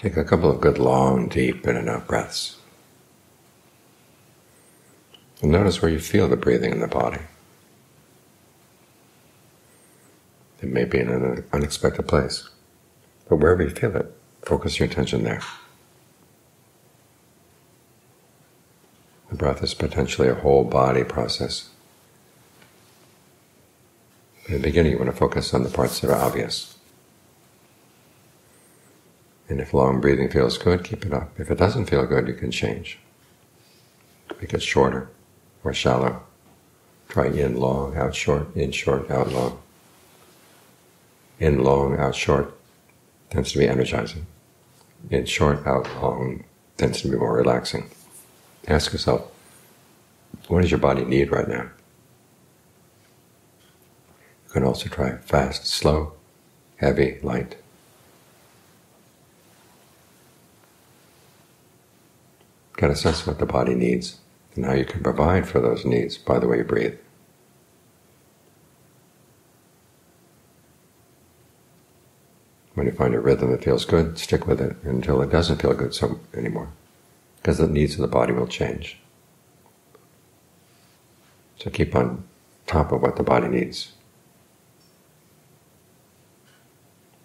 Take a couple of good long, deep in and out breaths. And notice where you feel the breathing in the body. It may be in an unexpected place, but wherever you feel it, focus your attention there. The breath is potentially a whole body process. In the beginning, you want to focus on the parts that are obvious. And if long breathing feels good, keep it up. If it doesn't feel good, you can change. Make it shorter or shallow. Try in long, out short, in short, out long. In long, out short tends to be energizing. In short, out long tends to be more relaxing. Ask yourself, what does your body need right now? You can also try fast, slow, heavy, light. Get a sense of what the body needs and how you can provide for those needs by the way you breathe. When you find a rhythm that feels good, stick with it until it doesn't feel good so anymore, because the needs of the body will change. So keep on top of what the body needs.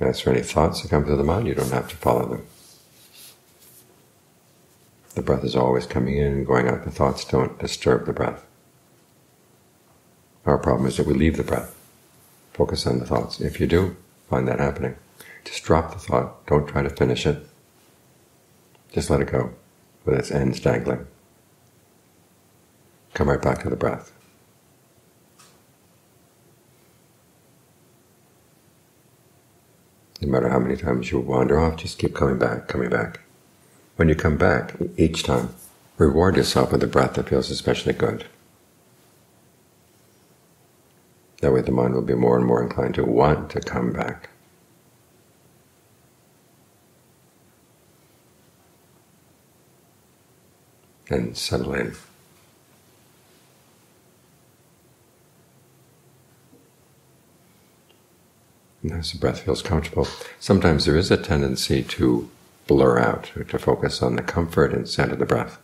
As for any thoughts that come through the mind, you don't have to follow them. The breath is always coming in and going out. The thoughts don't disturb the breath. Our problem is that we leave the breath, focus on the thoughts. If you do find that happening, just drop the thought. Don't try to finish it. Just let it go with its ends dangling. Come right back to the breath. No matter how many times you wander off, just keep coming back, coming back. When you come back each time, reward yourself with a breath that feels especially good. That way the mind will be more and more inclined to want to come back. And settle in. And as the breath feels comfortable, sometimes there is a tendency to blur out, to focus on the comfort and scent of the breath,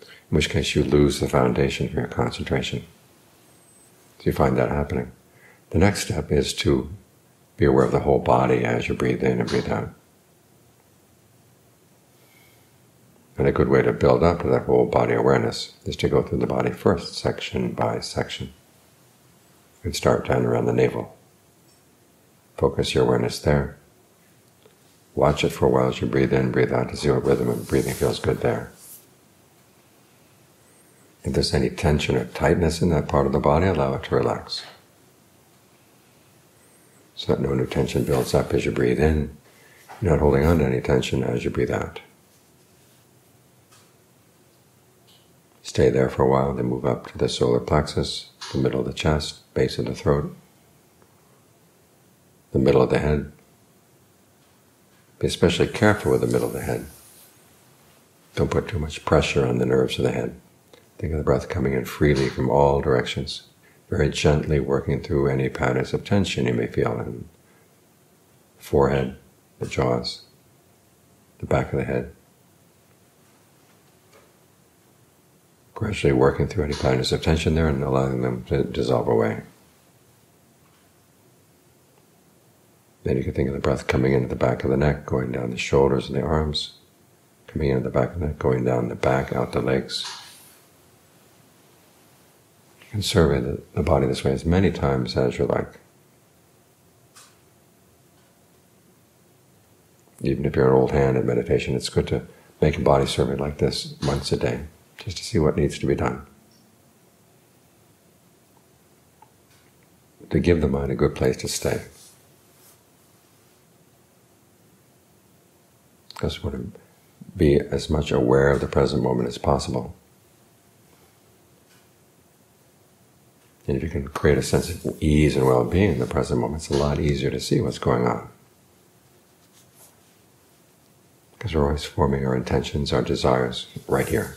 in which case you lose the foundation for your concentration. So you find that happening. The next step is to be aware of the whole body as you breathe in and breathe out. And a good way to build up to that whole body awareness is to go through the body first, section by section. And start down around the navel. Focus your awareness there. Watch it for a while as you breathe in, breathe out to see what rhythm of breathing feels good there. If there's any tension or tightness in that part of the body, allow it to relax. So that no new tension builds up as you breathe in. You're not holding on to any tension as you breathe out. Stay there for a while, then move up to the solar plexus, the middle of the chest, base of the throat, the middle of the head, be especially careful with the middle of the head. Don't put too much pressure on the nerves of the head. Think of the breath coming in freely from all directions, very gently working through any patterns of tension you may feel in the forehead, the jaws, the back of the head. Gradually working through any patterns of tension there and allowing them to dissolve away. Then you can think of the breath coming into the back of the neck, going down the shoulders and the arms, coming into the back of the neck, going down the back, out the legs. You can survey the, the body this way as many times as you like. Even if you're an old hand at meditation, it's good to make a body survey like this once a day, just to see what needs to be done. To give the mind a good place to stay. Just want to be as much aware of the present moment as possible. And if you can create a sense of ease and well-being in the present moment, it's a lot easier to see what's going on. Because we're always forming our intentions, our desires right here.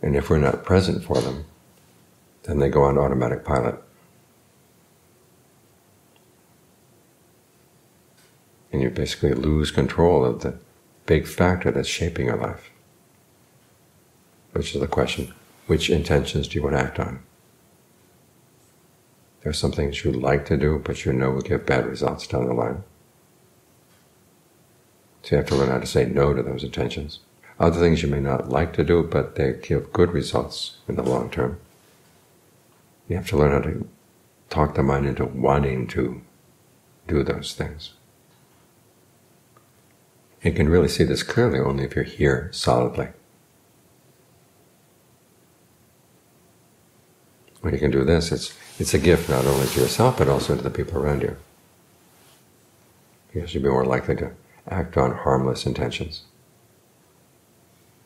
And if we're not present for them, then they go on automatic pilot. And you basically lose control of the big factor that's shaping your life, which is the question, which intentions do you want to act on? There are some things you like to do, but you know will give bad results down the line. So you have to learn how to say no to those intentions. Other things you may not like to do, but they give good results in the long term. You have to learn how to talk the mind into wanting to do those things. You can really see this clearly only if you're here solidly. When you can do this, it's, it's a gift not only to yourself, but also to the people around you. Because you'll be more likely to act on harmless intentions.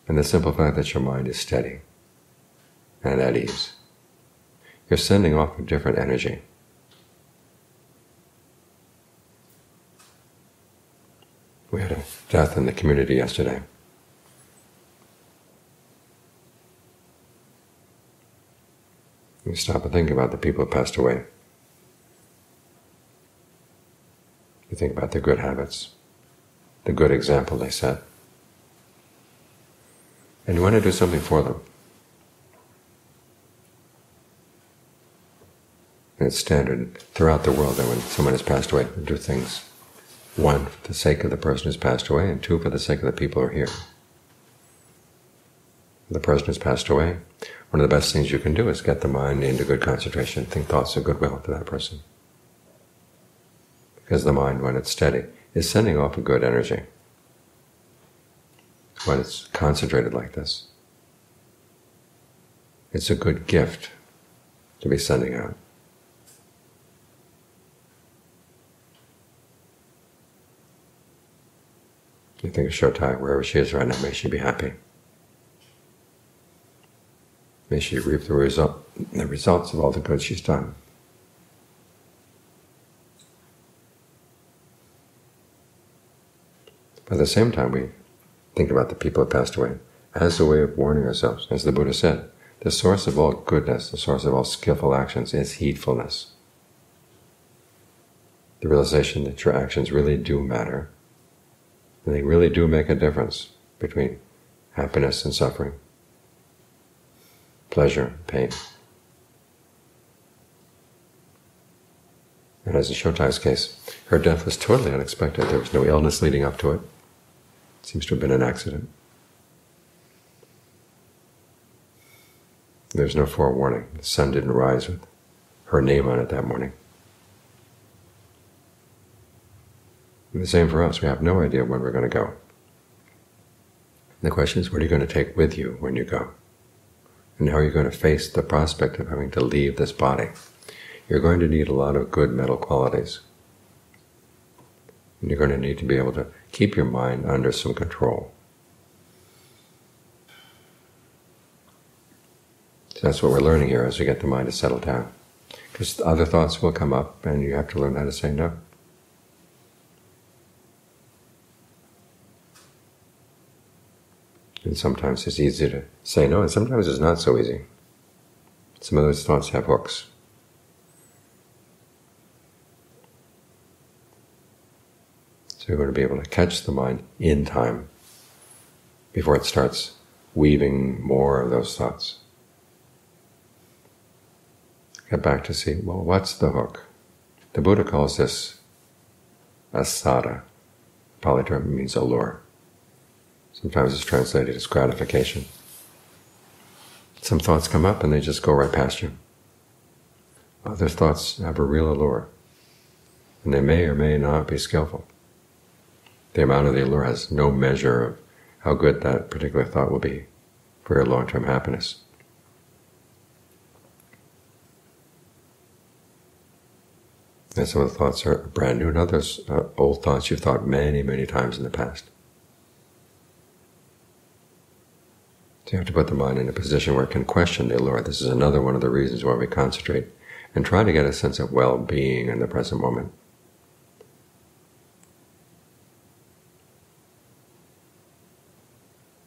And the simple fact that your mind is steady and at ease. You're sending off a different energy. We had a death in the community yesterday. We stop and think about the people who passed away. You think about their good habits, the good example they set. And you want to do something for them. It's standard throughout the world that when someone has passed away, do things, one, for the sake of the person who's passed away, and two, for the sake of the people who are here. The person who's passed away, one of the best things you can do is get the mind into good concentration, think thoughts of goodwill to that person. Because the mind, when it's steady, is sending off a good energy when it's concentrated like this. It's a good gift to be sending out. You think of Shotai, wherever she is right now, may she be happy. May she reap the, result, the results of all the good she's done. But at the same time, we think about the people who passed away as a way of warning ourselves. As the Buddha said, the source of all goodness, the source of all skillful actions is heedfulness. The realization that your actions really do matter, and they really do make a difference between happiness and suffering, pleasure pain. And as in Shotai's case, her death was totally unexpected. There was no illness leading up to it. Seems to have been an accident. There's no forewarning. The sun didn't rise with her name on it that morning. And the same for us. We have no idea when we're going to go. the question is, what are you going to take with you when you go? And how are you going to face the prospect of having to leave this body? You're going to need a lot of good mental qualities. And you're going to need to be able to keep your mind under some control. So that's what we're learning here as we get the mind to settle down. Because other thoughts will come up and you have to learn how to say no. And sometimes it's easy to say no, and sometimes it's not so easy. Some of those thoughts have hooks. So you want to be able to catch the mind in time before it starts weaving more of those thoughts. Get back to see, well, what's the hook? The Buddha calls this assada. Pali term means allure. Sometimes it's translated as gratification. Some thoughts come up and they just go right past you. Other thoughts have a real allure, and they may or may not be skillful the amount of the allure has no measure of how good that particular thought will be for your long-term happiness. And some of the thoughts are brand new, and others are old thoughts you've thought many, many times in the past. So you have to put the mind in a position where it can question the allure. This is another one of the reasons why we concentrate and try to get a sense of well-being in the present moment.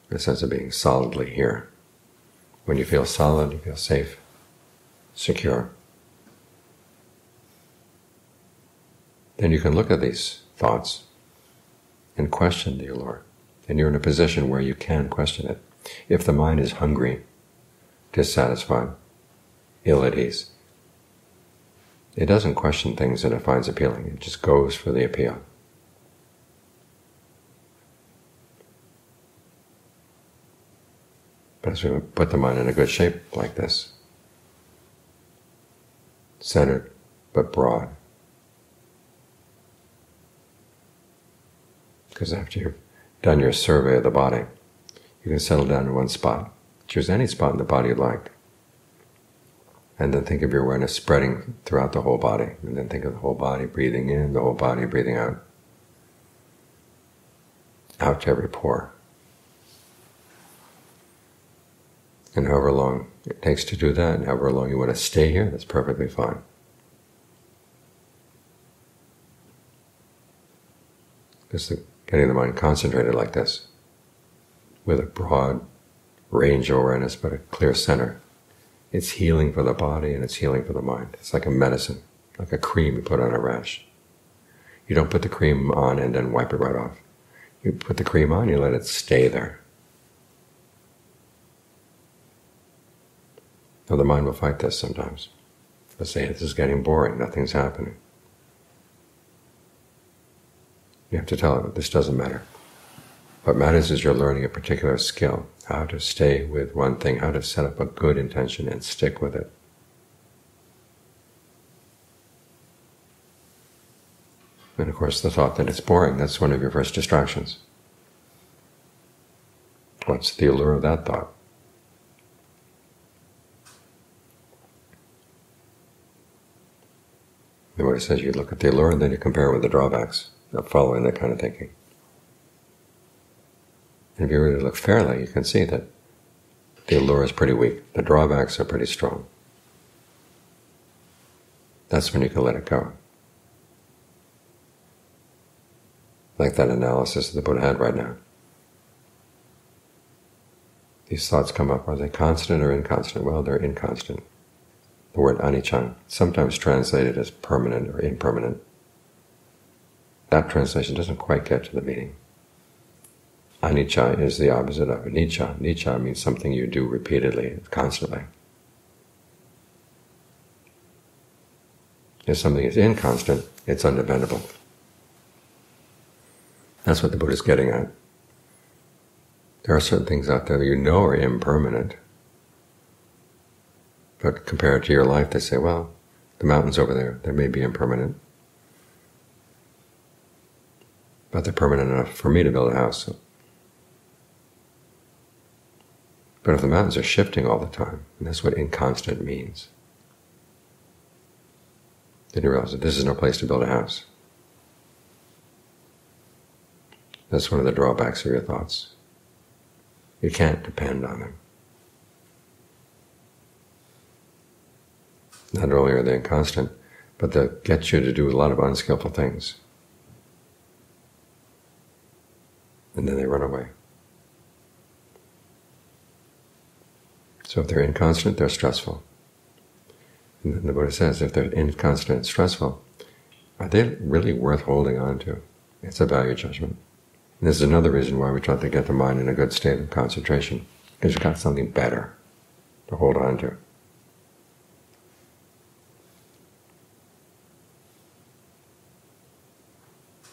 a sense of being solidly here. When you feel solid, you feel safe, secure. Then you can look at these thoughts and question the allure. And you're in a position where you can question it. If the mind is hungry, dissatisfied, ill at ease, it doesn't question things that it finds appealing. It just goes for the appeal. But as we put the mind in a good shape like this, centered but broad, because after you've done your survey of the body, you can settle down in one spot. Choose any spot in the body you like. And then think of your awareness spreading throughout the whole body. And then think of the whole body breathing in, the whole body breathing out. Out to every pore. And however long it takes to do that, and however long you want to stay here, that's perfectly fine. Because getting the mind concentrated like this, with a broad range of awareness but a clear center, it's healing for the body and it's healing for the mind. It's like a medicine, like a cream you put on a rash. You don't put the cream on and then wipe it right off. You put the cream on, you let it stay there. Now the mind will fight this sometimes. It'll say, this is getting boring, nothing's happening. You have to tell it, this doesn't matter. What matters is you're learning a particular skill, how to stay with one thing, how to set up a good intention and stick with it. And of course, the thought that it's boring, that's one of your first distractions. What's the allure of that thought? The Buddha says you look at the allure and then you compare it with the drawbacks of following that kind of thinking. And if you really look fairly, you can see that the allure is pretty weak. The drawbacks are pretty strong. That's when you can let it go. Like that analysis that the Buddha had right now. These thoughts come up. Are they constant or inconstant? Well, they're inconstant. The word anicca, sometimes translated as permanent or impermanent. That translation doesn't quite get to the meaning. Anicca is the opposite of anicca. Nicca means something you do repeatedly, constantly. If something is inconstant, it's undependable. That's what the Buddha is getting at. There are certain things out there that you know are impermanent, but compared to your life, they say, well, the mountains over there, they may be impermanent, but they're permanent enough for me to build a house. But if the mountains are shifting all the time, and that's what inconstant means, then you realize that this is no place to build a house. That's one of the drawbacks of your thoughts. You can't depend on them. Not only are they inconstant, but they get you to do a lot of unskillful things. And then they run away. So if they're inconstant, they're stressful. And the Buddha says, if they're inconstant and stressful, are they really worth holding on to? It's a value judgment. And this is another reason why we try to get the mind in a good state of concentration, because you've got something better to hold on to.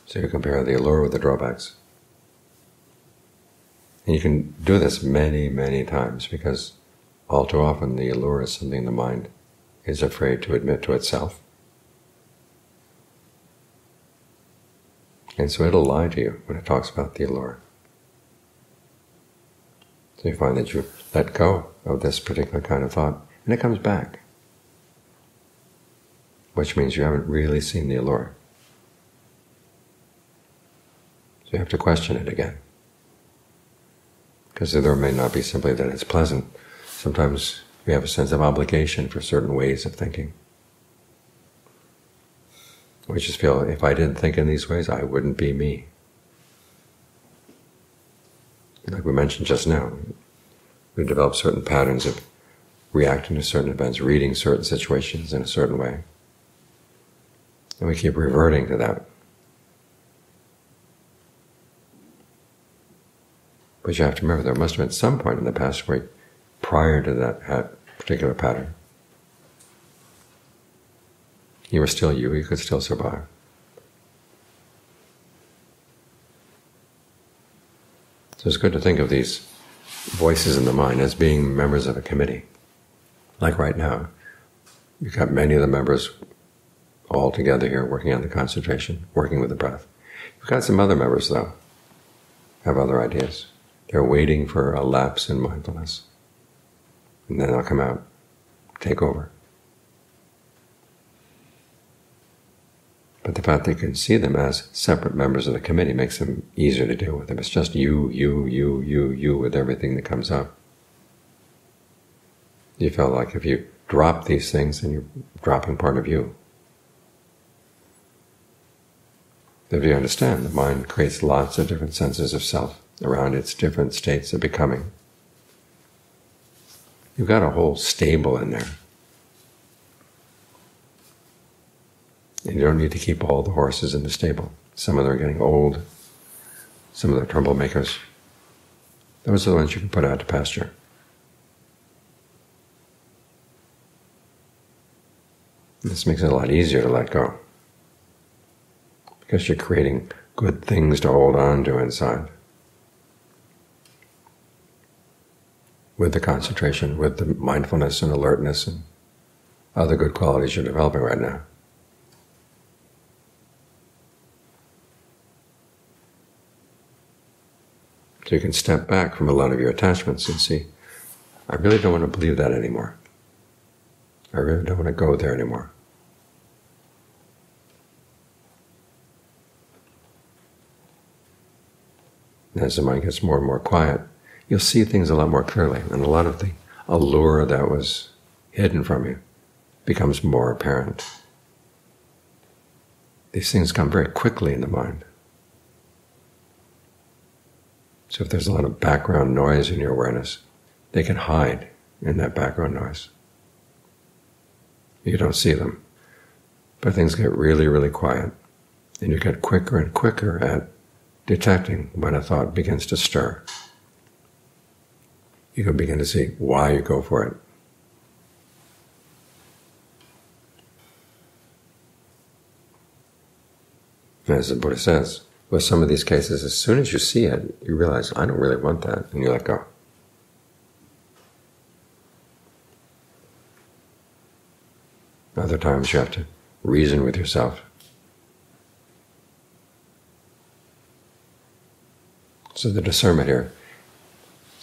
So you compare the allure with the drawbacks. And you can do this many, many times because all too often, the allure is something the mind is afraid to admit to itself. And so it'll lie to you when it talks about the allure. So you find that you let go of this particular kind of thought, and it comes back, which means you haven't really seen the allure. So you have to question it again. Because the allure may not be simply that it's pleasant, Sometimes we have a sense of obligation for certain ways of thinking. We just feel, if I didn't think in these ways, I wouldn't be me. Like we mentioned just now, we develop certain patterns of reacting to certain events, reading certain situations in a certain way. And we keep reverting to that. But you have to remember there must have been some point in the past where prior to that particular pattern, you were still you, you could still survive. So it's good to think of these voices in the mind as being members of a committee. Like right now, you've got many of the members all together here working on the concentration, working with the breath. You've got some other members, though, have other ideas. They're waiting for a lapse in mindfulness. And then they'll come out, take over. But the fact you can see them as separate members of the committee makes them easier to deal with. If it's just you, you, you, you, you with everything that comes up, you feel like if you drop these things, then you're dropping part of you. If you understand, the mind creates lots of different senses of self around its different states of becoming. You've got a whole stable in there. And you don't need to keep all the horses in the stable. Some of them are getting old. Some of the troublemakers. Those are the ones you can put out to pasture. This makes it a lot easier to let go. Because you're creating good things to hold on to inside. With the concentration, with the mindfulness and alertness and other good qualities you're developing right now. So you can step back from a lot of your attachments and see, I really don't want to believe that anymore. I really don't want to go there anymore. as the mind gets more and more quiet, you'll see things a lot more clearly, and a lot of the allure that was hidden from you becomes more apparent. These things come very quickly in the mind. So if there's a lot of background noise in your awareness, they can hide in that background noise. You don't see them. But things get really, really quiet, and you get quicker and quicker at detecting when a thought begins to stir. You can begin to see why you go for it. As the Buddha says, with some of these cases, as soon as you see it, you realize, I don't really want that, and you let go. Other times you have to reason with yourself. So the discernment here,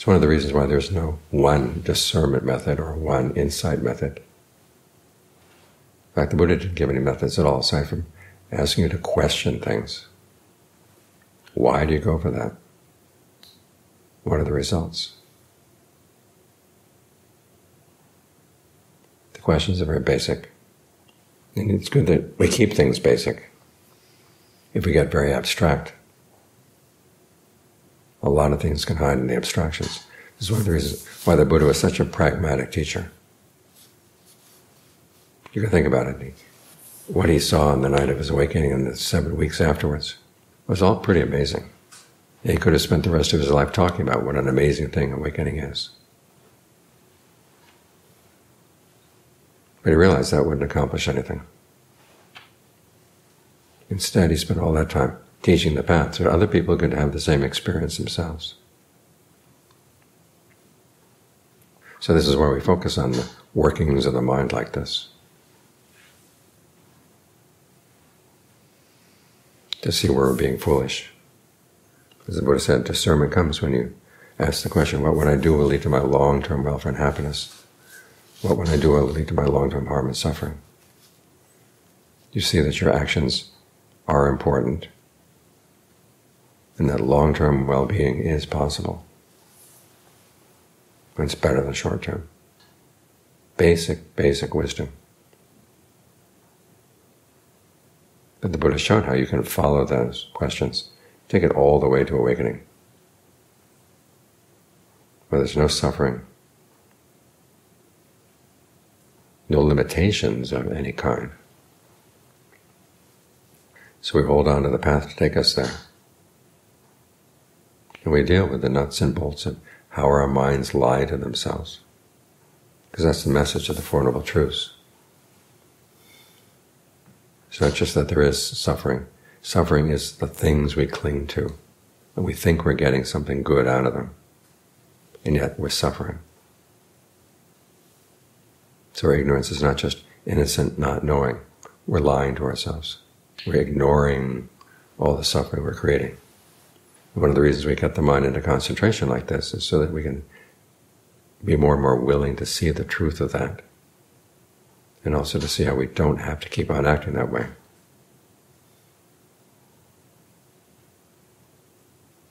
it's one of the reasons why there's no one discernment method or one insight method. In fact, the Buddha didn't give any methods at all, aside from asking you to question things. Why do you go for that? What are the results? The questions are very basic. And it's good that we keep things basic. If we get very abstract, a lot of things can hide in the abstractions. This is one of the reasons why the Buddha was such a pragmatic teacher. You can think about it. What he saw on the night of his awakening and the seven weeks afterwards was all pretty amazing. He could have spent the rest of his life talking about what an amazing thing awakening is. But he realized that wouldn't accomplish anything. Instead, he spent all that time teaching the path so other people could have the same experience themselves. So this is where we focus on the workings of the mind like this. to see where we're being foolish. As the Buddha said, discernment comes when you ask the question, what would I do will lead to my long-term welfare and happiness? What would I do will lead to my long-term harm and suffering? You see that your actions are important and that long-term well-being is possible. It's better than short-term. Basic, basic wisdom. But the Buddha showed how you can follow those questions, take it all the way to awakening, where there's no suffering, no limitations of any kind. So we hold on to the path to take us there. And we deal with the nuts and bolts of how our minds lie to themselves. Because that's the message of the Four Noble Truths. It's not just that there is suffering. Suffering is the things we cling to, and we think we're getting something good out of them, and yet we're suffering. So our ignorance is not just innocent not knowing. We're lying to ourselves. We're ignoring all the suffering we're creating. One of the reasons we get the mind into concentration like this is so that we can be more and more willing to see the truth of that, and also to see how we don't have to keep on acting that way.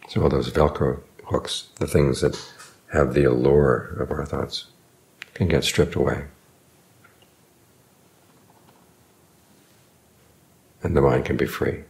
So all those Velcro hooks, the things that have the allure of our thoughts, can get stripped away. And the mind can be free.